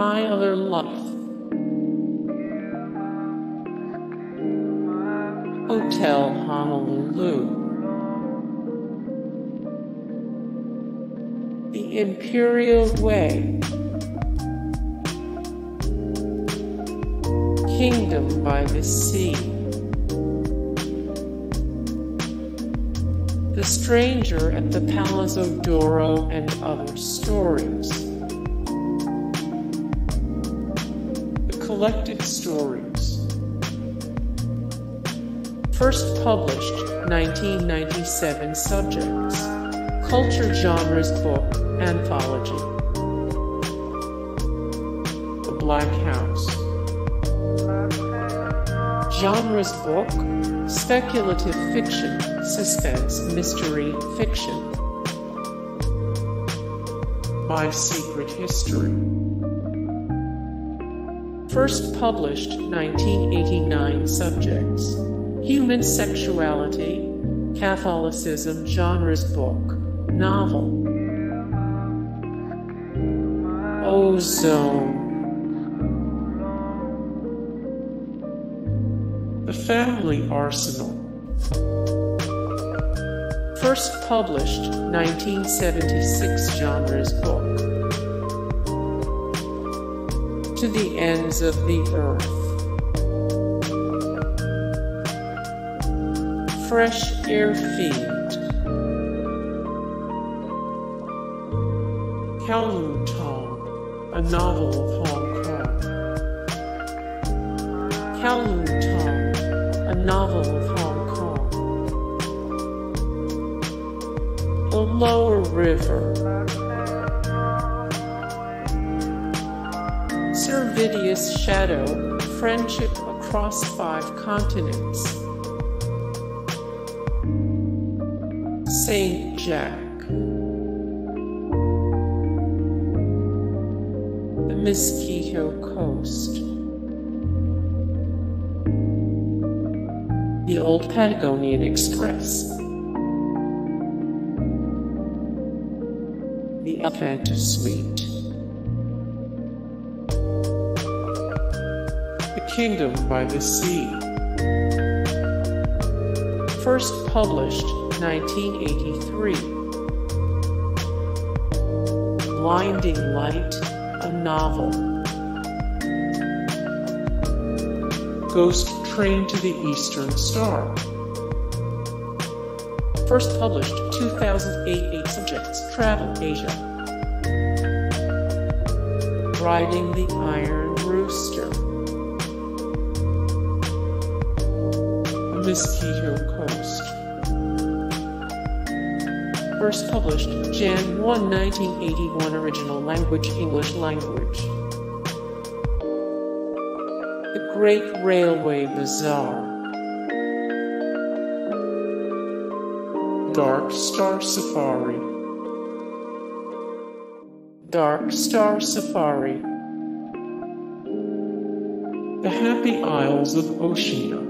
My Other Life. Hotel Honolulu. The Imperial Way. Kingdom by the Sea. The Stranger at the Palazzo d'Oro and Other Stories. Collected Stories. First published 1997 Subjects. Culture Genres Book Anthology. The Black House. Genres book, speculative fiction, suspense, mystery, fiction. My Secret History. First published 1989 subjects. Human Sexuality, Catholicism Genres Book, Novel. O-Zone. The Family Arsenal. First published 1976 Genres Book. To the Ends of the Earth. Fresh Air Fiend. Kowloon Tong, a novel of Hong Kong. Kowloon Tong, a novel of Hong Kong. The Lower River. Sir Vidia's Shadow, Friendship Across Five Continents. Saint Jack. The Mosquito Coast. The Old Patagonian Express. The Elephanta Suite. Kingdom by the Sea. First published 1983. Blinding Light, a novel. Ghost Train to the Eastern Star. First published 2008 8 subjects Travel Asia. Riding the Iron Rooster. The Mosquito Coast. First published Jan 1, 1981 Original language English language. The Great Railway Bazaar. Dark Star Safari. Dark Star Safari. The Happy Isles of Oceania.